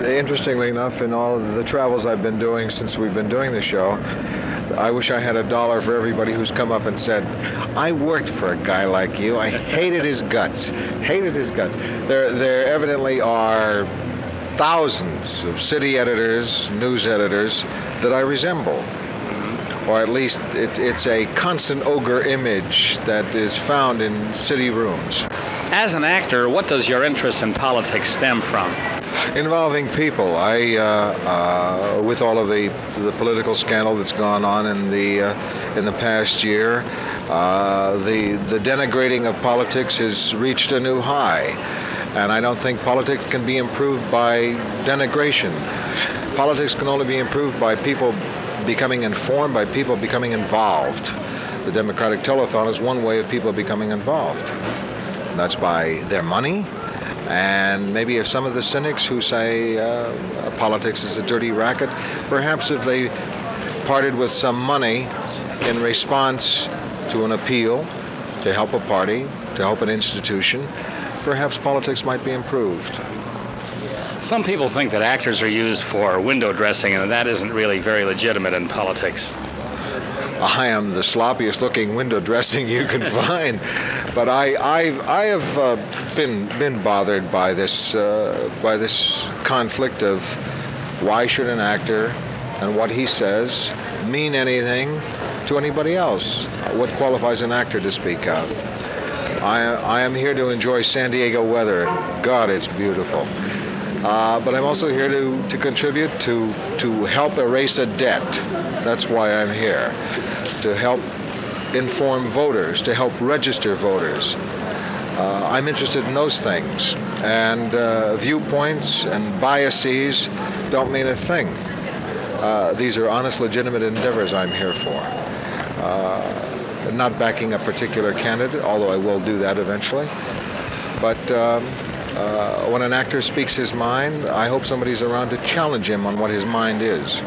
Interestingly enough, in all the travels I've been doing since we've been doing the show, I wish I had a dollar for everybody who's come up and said, I worked for a guy like you. I hated his guts. Hated his guts. There, there evidently are thousands of city editors, news editors that I resemble. Or at least it, it's a constant ogre image that is found in city rooms. As an actor, what does your interest in politics stem from? Involving people. I, uh, uh, with all of the the political scandal that's gone on in the uh, in the past year, uh, the the denigrating of politics has reached a new high, and I don't think politics can be improved by denigration. Politics can only be improved by people becoming informed, by people becoming involved. The Democratic Telethon is one way of people becoming involved. And that's by their money, and maybe if some of the cynics who say uh, politics is a dirty racket, perhaps if they parted with some money in response to an appeal to help a party, to help an institution, perhaps politics might be improved. Some people think that actors are used for window dressing and that isn't really very legitimate in politics. I am the sloppiest looking window dressing you can find. But I, I've, I have uh, been, been bothered by this, uh, by this conflict of why should an actor and what he says mean anything to anybody else? What qualifies an actor to speak out? I, I am here to enjoy San Diego weather. God, it's beautiful. Uh, but I'm also here to, to contribute to, to help erase a debt. That's why I'm here, to help inform voters, to help register voters. Uh, I'm interested in those things. And uh, viewpoints and biases don't mean a thing. Uh, these are honest, legitimate endeavors I'm here for. Uh, not backing a particular candidate, although I will do that eventually. But um, uh, when an actor speaks his mind, I hope somebody's around to challenge him on what his mind is.